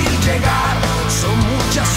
Fácil llegar, son muchas